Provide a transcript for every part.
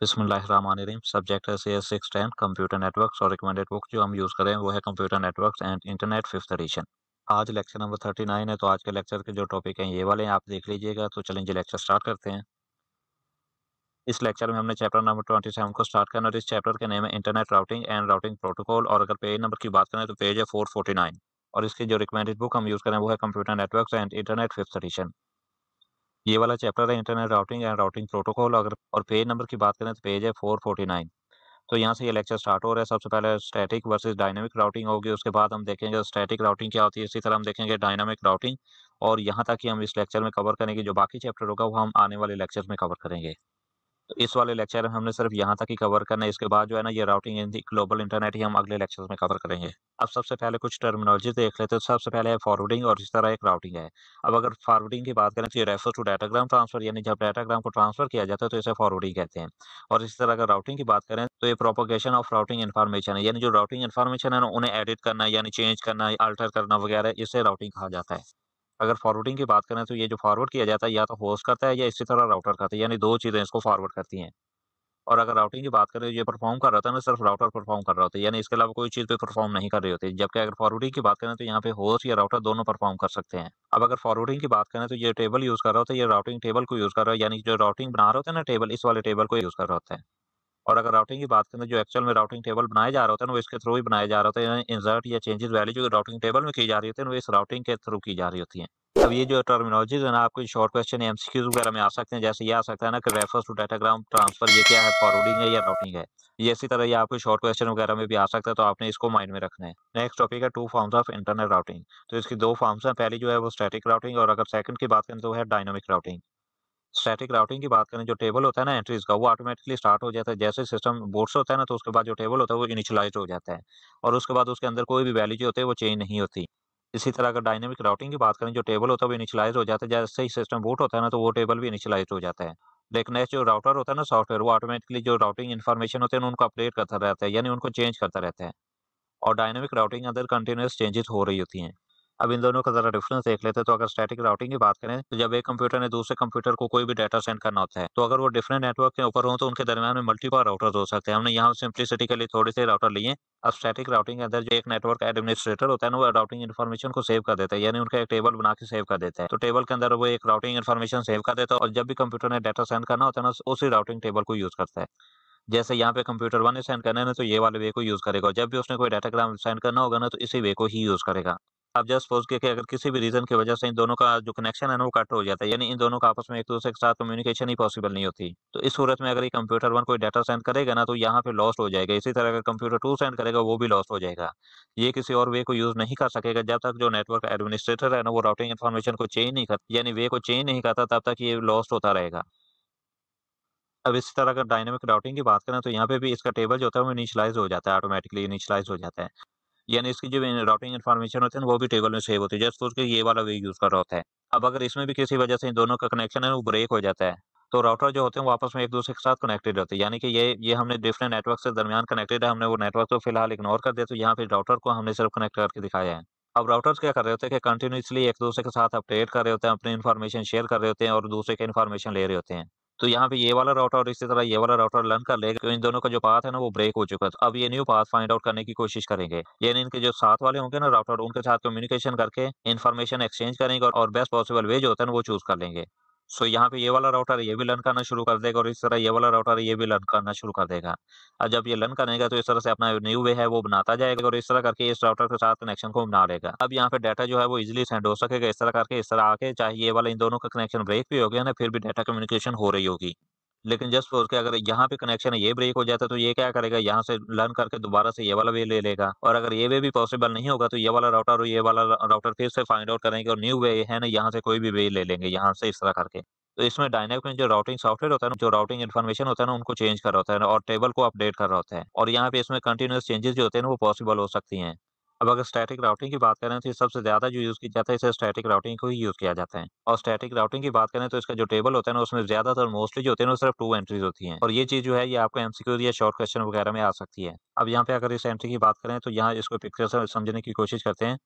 बिस्मिल्लाहिर्रहमानिर्रहीम। सब्जेक्ट है C S six ten computer networks और रिकमेंडेड बुक जो हम यूज़ करें वो है computer networks and internet fifth edition आज लेक्चर नंबर थर्टी नाइन है तो आज के लेक्चर के जो टॉपिक हैं, ये वाले हैं, आप देख लीजिएगा तो चलेंगे लेक्चर स्टार्ट करते हैं। इस लेक्चर में हमने चैप्टर नंबर ट्वेंटी सेवन को स्टार्ट करना और इस चैप्टर के नेम है internet routing and routing protocol और अगर पेज नंबर की बात करें तो पेज है फोर फोर्टी नाइन और इसकी जो रिकमेंडेड बुक हम यूज़ करें वो है computer network and internet fifth edition ये वाला चैप्टर है internet routing and routing protocol, अगर और पेज नंबर की बात करें तो पेज है फोर फोर्टी नाइन। तो यहाँ से ये लेक्चर स्टार्ट हो रहा है। सबसे पहले स्टैटिक वर्सेस डायनामिक राउटिंग होगी, उसके बाद हम देखेंगे स्टैटिक राउटिंग क्या होती है। इसी तरह हम देखेंगे डायनामिक राउटिंग और यहाँ तक कि हम इस लेक्चर में कवर करेंगे। जो बाकी चैप्टर होगा वो हम आने वाले लेक्चर में कवर करेंगे। इस वाले लेक्चर में हमने सिर्फ़ यहाँ तक ही कवर करना है। इसके बाद जो है ना, ये राउटिंग इन ग्लोबल इंटरनेट ही हम अगले लेक्चर में कवर करेंगे। अब सबसे पहले कुछ टर्मिनोलॉजी देख लेते हैं। सबसे पहले है फॉरवर्डिंग और इस तरह एक राउटिंग है। अब अगर फॉरवर्डिंग की बात करें तो ये रेफर टू डाटाग्राम ट्रांसफ़र यानी जब डाटाग्राम को ट्रांसफ़र किया जाता है तो इसे फॉरवर्डिंग कहते हैं। और इस तरह अगर राउटिंग की बात करें तो ये प्रोपोगेशन ऑफ़ राउटिंग इन्फॉर्मेशन है। यानी जो राउटिंग इन्फॉर्मेशन है ना, उन्हें एडिट करना यानी चेंज करना अल्टर करना वगैरह, इसे राउटिंग कहा जाता है। अगर फॉरवर्डिंग की बात करें तो ये जो फॉरवर्ड किया जाता है, या तो होस्ट करता है या इसी तरह राउटर करता है, यानी दो चीज़ें इसको फॉरवर्ड करती हैं। और अगर राउटिंग की बात करें तो ये परफॉर्म कर रहा था ना, सिर्फ़ राउटर परफॉर्म कर रहा होता है, यानी इसके अलावा कोई चीज़ पे परफॉर्म नहीं कर रही होती। जबकि अगर फॉरवर्डिंग की बात करें तो यहाँ पे होस्ट या राउटर दोनों परफॉर्म कर सकते हैं। अब अगर फॉरवर्डिंग की बात करें तो ये टेबल यूज़ कर रहा होता है, ये राउटिंग टेबल को यूज़ कर रहा है, यानी जो राउटिंग बना रहा होता है ना टेबल इस वाले टेबल को यूज़ कर रहा होता है। और अगर राउटिंग की बात करें जो एक्चुअल में राउटिंग टेबल बनाया जा रहा होता है, वो इसके थ्रू ही बनाया जा रहा होता है। इंसर्ट या चेंजेस वैल्यू जो राउटिंग टेबल में की जा रही होती है, वो इस राउटिंग के थ्रू की जा रही होती है। अब ये जो टर्मिनोलॉजीज है ना आपको शॉर्ट क्वेश्चन एमसीक्यूज वगैरह में आ सकते हैं। जैसे ये आ सकता है ना कि रेफर्स टू डाटाग्राम ट्रांसफ़र ये क्या है? फॉरवर्डिंग है या राउटिंग है? ये इसी तरह ये आपको शॉर्ट क्वेश्चन वगैरह में भी आ सकता है तो आपने इसको माइंड में रखना है। नेक्स्ट टॉपिक है two forms of internet routing तो इसकी दो फॉर्म्स हैं। पहली जो है वो स्टैटिक राउटिंग और अगर सेकंड की बात करें तो है डायनामिक राउटिंग स्टैटिक राउटिंग की बात करें, जो टेबल होता है ना एंट्रीज का, वो ऑटोमेटिकली स्टार्ट हो जाता है। जैसे सिस्टम बोर्ड्स होता है ना तो उसके बाद जो टेबल होता है, वो इनिशियलाइज हो जाता है। और उसके बाद उसके अंदर कोई भी वैल्यू जो होती है, वो चेंज नहीं होती। इसी तरह अगर डायनेमिक राउटिंग की बात करें, जो टेबल होता है, वो इनिशियलाइज हो जाता है। जैसे ही सिस्टम बूट होता है ना तो वो टेबल भी इनिशियलाइज हो जाता है। लेकिन ऐसे जो राउटर होता है ना सॉफ्टवेयर वो ऑटोमेटिकली जो राउटिंग इन्फॉर्मेशन होते हैं उनको अपडेट करता रहता है, यानी उनको चेंज करता रहता है। और डायनेमिक राउटिंग अंदर कंटिन्यूस चेंजेस हो रही होती हैं। अब इन दोनों का जरा डिफरेंस देख लेते हैं। तो अगर स्टैटिक राउटिंग की बात करें तो जब एक कंप्यूटर ने दूसरे कंप्यूटर को कोई भी डाटा सेंड करना होता है तो अगर वो डिफरेंट नेटवर्क के ऊपर हो तो उनके दरमियान में मल्टीपल राउटर हो सकते हैं। हमने यहाँ सिंप्लिसिटी के लिए थोड़े से राउटर लिए अब स्टैटिक राउटिंग के अंदर जो एक नेटवर्क एडमिनिस्ट्रेटर होता है ना, वो राउटिंग इन्फॉर्मेशन को सेव कर देता है, यानी उनका एक टेबल बना के सेव कर देता है। तो टेबल के अंदर वो एक राउटिंग इन्फॉर्मेशन सेव कर देता है और जब भी कंप्यूटर ने डाटा सेंड करना होता है ना उसी राउटिंग टेबल को यूज़ करता है। जैसे यहाँ पे कंप्यूटर वन सेंड करना है ना तो ये वाले वे को यूज़ करेगा जब भी उसने कोई डाटाग्राम सेंड करना होगा ना तो इसी वे को ही यूज़ करेगा। अब जस्ट सपोज़ कि अगर किसी भी रीजन की वजह से इन दोनों का जो कनेक्शन है ना, वो कट हो जाता है। यानी इन दोनों का आपस में एक दूसरे के साथ कम्युनिकेशन ही पॉसिबल नहीं होती। तो इस सूरत में अगर ये कंप्यूटर वन कोई डाटा सेंड करेगा ना तो यहाँ पे लॉस्ट हो जाएगा। इसी तरह अगर कंप्यूटर टू सेंड करेगा, वो भी लॉस्ट हो जाएगा। ये किसी और वे को यूज़ नहीं कर सकेगा। जब तक जो नेटवर्क एडमिनिस्ट्रेटर है ना, वो राउटिंग इन्फॉर्मेशन को चेंज नहीं करता यानी वे को चेंज नहीं करता, तब तक ये लॉस्ट होता रहेगा। अब इसी तरह अगर डायनेमिक राउटिंग की बात करें तो यहाँ पे भी इसका टेबल जो होता है, वो इनिशियलाइज हो जाता है ऑटोमेटिकली इनिशियलाइज हो जाता है। यानी इसकी जो राउटिंग इन्फॉर्मेशन होती है वो भी टेबल में सेव होती है। जस्ट उसके ये वाला वे यूज़ कर रहा होता है। अब अगर इसमें भी किसी वजह से इन दोनों का कनेक्शन है, वो ब्रेक हो जाता है। तो राउटर जो होते हैं, वो आपस में एक दूसरे के साथ कनेक्टेड होते हैं। यानी कि ये ये हमने डिफरेंट नेटवर्क से दरमियान कनेक्टेड है, हमने वो नेटवर्क तो फ़िलहाल इग्नोर कर दिया तो यहाँ पे राउटर को हमने सिर्फ़ कनेक्ट करके दिखाया है। अब राउटर्स क्या कर रहे होते हैं कि कंटिन्यूसली एक दूसरे के साथ अपडेट कर रहे होते हैं, अपनी इन्फॉर्मेशन शेयर कर रहे होते हैं और दूसरे के इन्फॉर्मेशन ले रहे होते हैं। तो यहाँ पे ये वाला राउटर और इसी तरह ये वाला राउटर लर्न कर लेगा तो इन दोनों का जो पाथ है ना, वो ब्रेक हो चुका है। अब ये न्यू पाथ फाइंड आउट करने की कोशिश करेंगे। यानी इनके जो साथ वाले होंगे ना राउटर उनके साथ कम्युनिकेशन करके इन्फॉर्मेशन एक्सचेंज करेंगे और बेस्ट पॉसिबल वे जो होता है ना, वो चूज़ कर लेंगे। सो so, यहाँ पे ये वाला राउटर ये भी लर्न करना शुरू कर देगा और इस तरह ये वाला राउटर ये भी लर्न करना शुरू कर देगा। और जब ये लर्न करेगा तो इस तरह से अपना न्यू वे है वो बनाता जाएगा और इस तरह करके इस राउटर के साथ कनेक्शन को बना लेगा। अब यहाँ पे डाटा जो है वो इजिली सेंड हो सकेगा। इस तरह करके इस तरह आके चाहे ये वाला इन दोनों का कनेक्शन ब्रेक भी हो गया ना फिर भी डाटा कम्युनिकेशन हो रही होगी। लेकिन जस्ट सपोज़ के अगर यहाँ पे कनेक्शन ये ब्रेक हो जाता है तो ये क्या करेगा? यहाँ से लर्न करके दोबारा से ये वाला वे ले लेगा। और अगर ये वे भी पॉसिबल नहीं होगा तो ये वाला राउटर और ये वाला राउटर फिर से फाइंड आउट करेंगे और न्यू वे है ना, यहाँ से कोई भी वे ले लेंगे, यहाँ से इस तरह करके। तो इसमें डायनेमिक में जो राउटिंग सॉफ्टवेयर होता है ना, जो राउटिंग इन्फॉर्मेशन होता है ना, उनको चेंज कर रहा होता है और टेबल को अपडेट कर रहा होता है। और यहाँ पे इसमें कंटिन्यूस चेंजेस जो होते हैं ना, वो पॉसिबल हो सकती हैं। अब अगर स्टैटिक राउटिंग की बात करें तो सबसे ज़्यादा जो यूज़ किया जाता है, इसे स्टैटिक राउटिंग को ही यूज़ किया जाता है। और स्टैटिक राउटिंग की बात करें तो इसका जो टेबल होता है ना, उसमें ज़्यादातर मोस्टली जो होते हैं वो सिर्फ़ टू एंट्रीज होती हैं। और ये चीज़ जो है, ये आपको एमसीक्यू या शॉर्ट क्वेश्चन वगैरह में आ सकती है। अब यहाँ पे अगर इस एंट्री की बात करें तो यहाँ इसको पिक्चर से समझने की कोशिश करते हैं।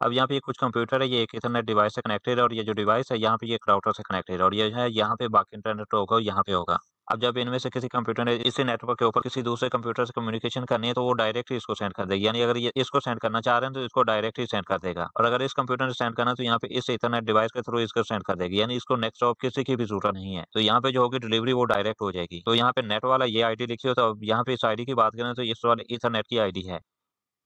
अब यहाँ पे कुछ कंप्यूटर है, ये एक इथरनेट डिवाइस से कनेक्टेड है और ये जो डिवाइस है, यहाँ पे ये एक राउटर से कनेक्टेड है और ये है, यहाँ पे बाकी इंटरनेट होगा यहाँ पे होगा। अब जब इनमें से किसी कंप्यूटर ने इसी नेटवर्क के ऊपर किसी दूसरे कंप्यूटर से कम्युनिकेशन करनी है तो वो डायरेक्ट ही इसको सेंड कर देगी। यानी अगर ये इसको सेंड करना चाह रहे हैं तो इसको डायरेक्ट ही सेंड कर देगा। और अगर इस कंप्यूटर ने सेंड करना है तो यहाँ पे इस इथरनेट डिवाइस के थ्रू इसको सेंड कर देगी। यानी इसको नेक्स्ट ऑफ़ किसी की भी ज़रूरत नहीं है। तो यहाँ पे जो होगी डिलीवरी वो डायरेक्ट हो जाएगी। तो यहाँ पे नेट वाला ये आईडी लिखी हो तो यहाँ पे इस आईडी की बात करें तो इस वाले इथरनेट की आईडी है।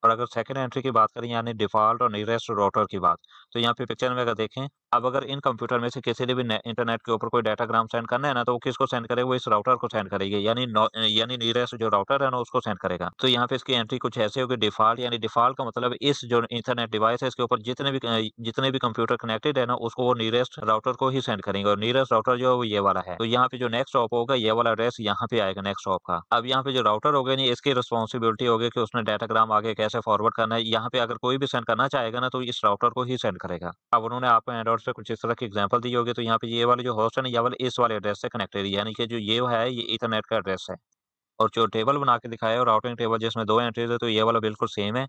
और अगर सेकंड एंट्री की बात करें यानी डिफ़ॉल्ट और नियरेस्ट राउटर की बात, तो यहाँ पे पिक्चर में अगर देखें, अब अगर इन कंप्यूटर में से किसी ने भी इंटरनेट के ऊपर कोई डाटाग्राम सेंड करना है ना, तो वो किसको सेंड करेगा? वो इस राउटर को सेंड करेगी, यानी यानी नियरेस्ट जो राउटर है ना, उसको सेंड करेगा। तो यहाँ पे इसकी एंट्री कुछ ऐसे होगी डिफ़ॉल्ट यानी डिफ़ॉल्ट का मतलब इस जो इंटरनेट डिवाइस है, इसके ऊपर जितने भी जितने भी कंप्यूटर कनेक्टेड है ना, उसको वो नियरेस्ट राउटर को ही सेंड करेंगे और नियरेस्ट राउटर जो है वो ये वाला है। तो यहाँ पे जो नेक्स्ट हॉप होगा, ये वाला एड्रेस यहाँ पे आएगा नेक्स्ट हॉप का। अब यहाँ पे जो राउटर होगा नहीं, इसकी रिस्पॉन्सिबिलिटी होगी कि उसने डाटाग्राम आगे कैसे फॉरवर्ड करना है यहाँ पे अगर कोई भी सेंड करना चाहेगा ना तो इस राउटर को ही सेंड करेगा। अब उन्होंने आपको एंड्रॉइड से कुछ इस तरह की एग्जांपल दी होगी तो यहाँ पे ये वाले जो होस्ट है ना ये वाले इस वाले एड्रेस से कनेक्टेड है यानी कि जो ये है, ये इथरनेट का एड्रेस है। और जो टेबल बना के दिखाया है राउटिंग टेबल जिसमें दो एंट्रीज है तो ये वाला बिल्कुल सेम है।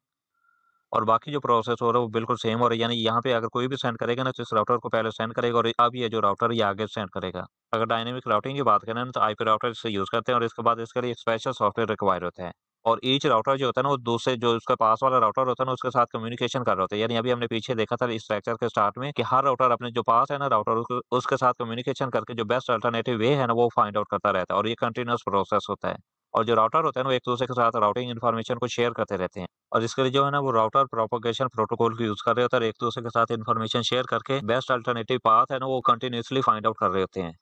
और बाकी जो प्रोसेस हो रहा है, वो बिल्कुल सेम हो रहा है यानी यहाँ पे अगर कोई भी सेंड करेगा ना तो इस राउटर को पहले सेंड करेगा, और अब ये जो राउटर ये आगे सेंड करेगा। अगर डायनेमिक राउटिंग की बात करें तो आईपी राउटर इससे यूज़ करते हैं, और इसके बाद इसके लिए स्पेशल सॉफ्टवेयर रिक्वायर होता है। और ईच राउटर जो होता है ना वो दूसरे जो उसके पास वाला राउटर होता है ना उसके साथ कम्युनिकेशन कर रहा होता है। यानी अभी हमने पीछे देखा था इस लेक्चर के स्टार्ट में कि हर राउटर अपने जो पास है ना राउटर उसके, साथ कम्युनिकेशन करके जो बेस्ट अल्टरनेटिव वे है ना वो फाइंड आउट करता रहता है और ये कंटिन्यूस प्रोसेस होता है। और जो राउटर होता है वो एक दूसरे के साथ राउटिंग इन्फॉर्मेशन को शेयर करते रहते हैं। और इसके लिए जो है ना वो राउटर प्रोपोगेशन प्रोटोकॉल की यूज़ कर रहे होते हैं एक दूसरे के साथ इन्फॉर्मेशन शेयर करके बेस्ट अल्टरनेटिव पाथ है ना वो कंटिन्यूसली फाइंड आउट कर रहे होते हैं।